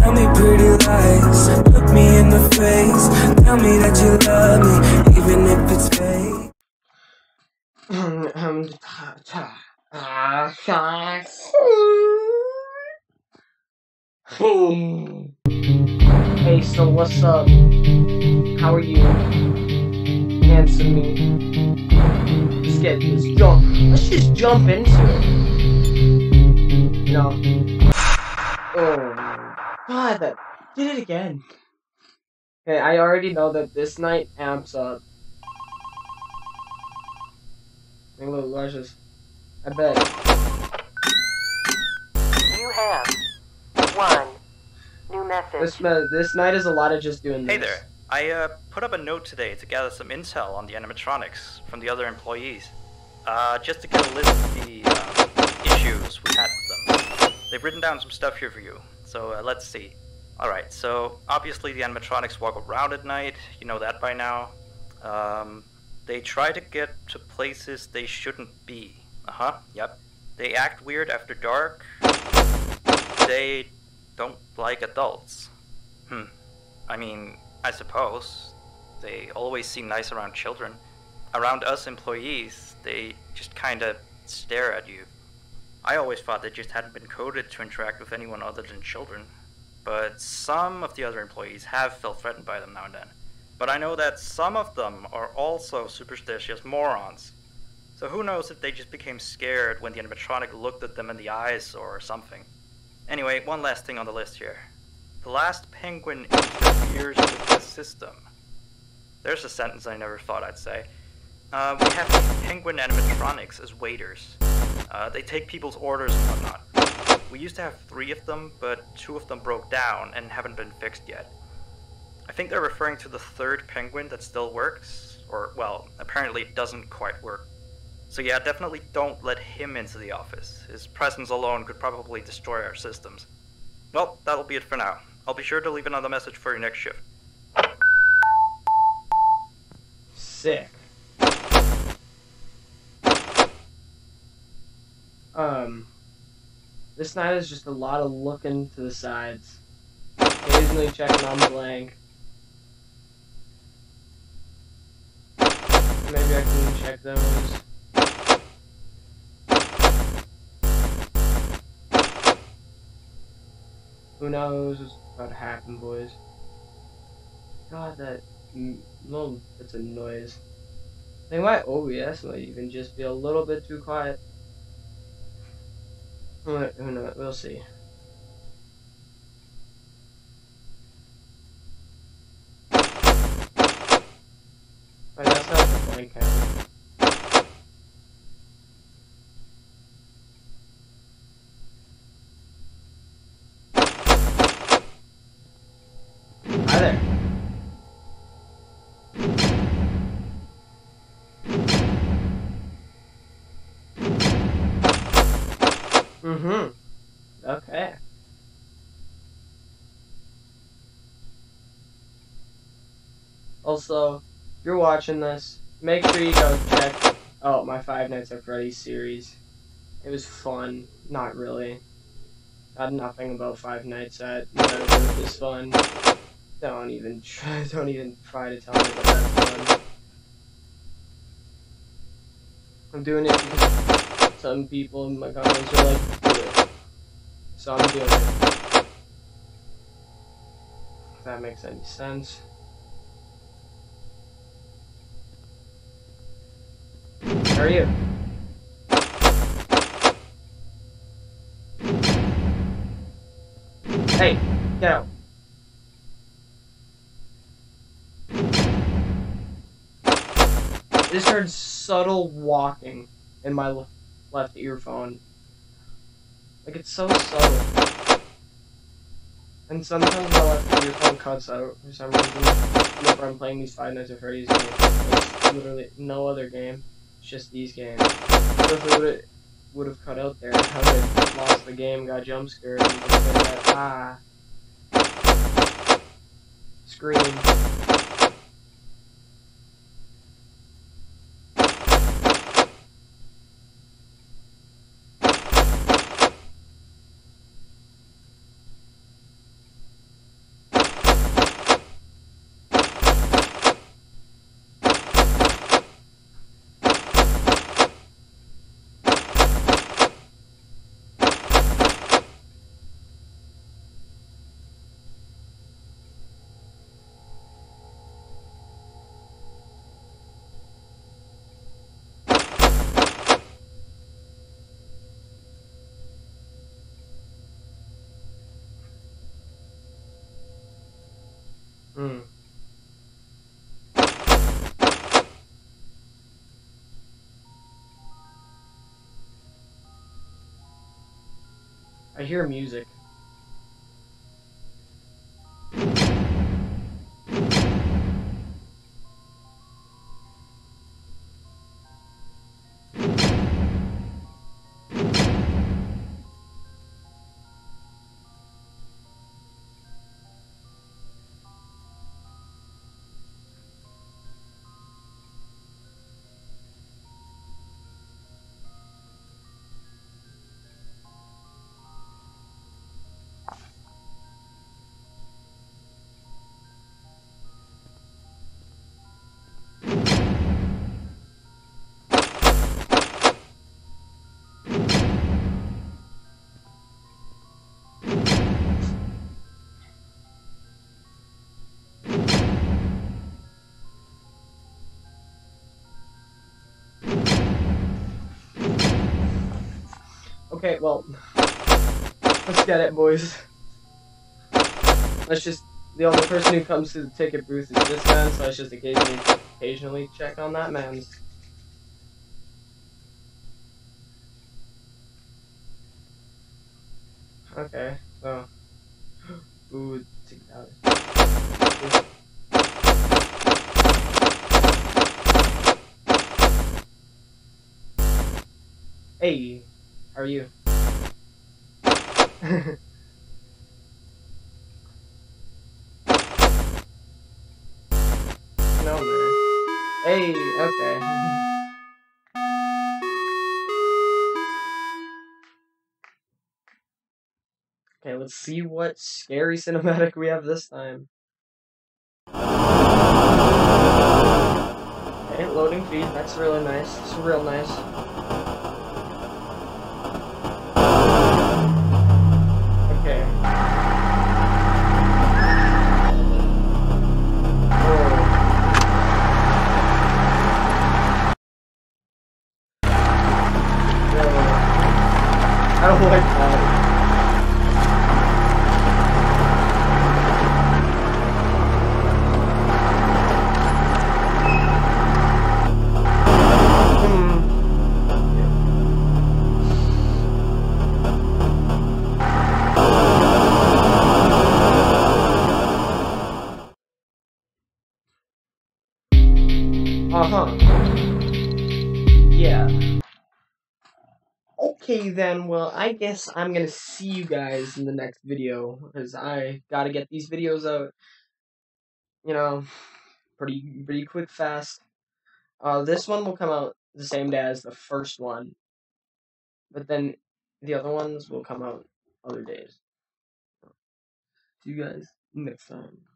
Tell me pretty lies. Look me in the face. Tell me that you love me, even if it's fake. hey, so what's up? How are you? Answer me. Let's get this jump. Let's just jump into it. No. Oh, God, that did it again. Okay, I already know that this night amps up. Hey, look, watch. I bet. You have one new message. This me- this night is a lot of just doing this. Hey there. I uh, put up a note today to gather some intel on the animatronics from the other employees. Uh, just to kind of list the uh, issues we had with them. They've written down some stuff here for you, so uh, let's see. Alright, so obviously the animatronics walk around at night, you know that by now. Um, they try to get to places they shouldn't be. Uh huh, yep. They act weird after dark. They don't like adults. Hmm. I mean, I suppose. They always seem nice around children. Around us employees, they just kinda stare at you. I always thought they just hadn't been coded to interact with anyone other than children. But some of the other employees have felt threatened by them now and then. But I know that some of them are also superstitious morons. So who knows if they just became scared when the animatronic looked at them in the eyes or something. Anyway, one last thing on the list here. The last penguin interferes with the system. There's a sentence I never thought I'd say. Uh, we have penguin animatronics as waiters. Uh, they take people's orders and whatnot. We used to have three of them, but two of them broke down and haven't been fixed yet. I think they're referring to the third penguin that still works, or, well, apparently it doesn't quite work. So yeah, definitely don't let him into the office. His presence alone could probably destroy our systems. Well, that'll be it for now. I'll be sure to leave another message for your next shift. Sick. Um, this night is just a lot of looking to the sides. Occasionally checking on blank. Maybe I can check those. Who knows what's about to happen, boys? God, that little bits of noise. I think my OBS might even just be a little bit too quiet. Who knows? We'll see. Also, if you're watching this, make sure you go check out my Five Nights at Freddy's series. It was fun. Not really. Got nothing about Five Nights at none of it was fun. Don't even try. Don't even try to tell me that that's fun. I'm doing it because some people in my comments are like, do it. So I'm doing it. If that makes any sense. How are you? Hey, out. I just heard subtle walking in my le- left earphone. Like it's so subtle. And sometimes my left earphone cuts out for some reason. Whenever I'm playing these Five Nights at Freddy's games, literally no other game. Just these games. So if it would would have cut out there, would have lost the game, got jump scared, and have been ah. Scream. I hear music. Okay, well, let's get it, boys. Let's just, the only person who comes to the ticket booth is this man, so let's just occasionally, occasionally check on that man. Okay, so, ooh, take that. Hey, are you? no, man. Hey, okay. Okay, let's see what scary cinematic we have this time. Okay, loading feed. That's really nice. It's real nice. Uh-huh. Yeah. Okay then, well, I guess I'm gonna see you guys in the next video, because I gotta get these videos out, you know, pretty, pretty quick, fast. Uh, this one will come out the same day as the first one, but then the other ones will come out other days. See you guys next time.